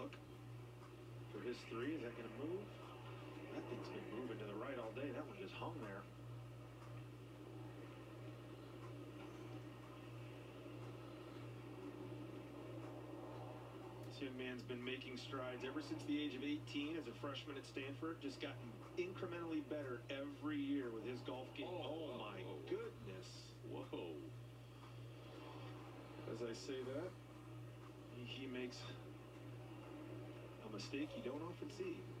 look for his three. Is that going to move? That thing's been moving to the right all day. That one just hung there. This young man's been making strides ever since the age of 18 as a freshman at Stanford. Just gotten incrementally better every year with his golf game. Oh, Oh, my whoa. goodness. Whoa. As I say that, he, makes mistake you don't often see.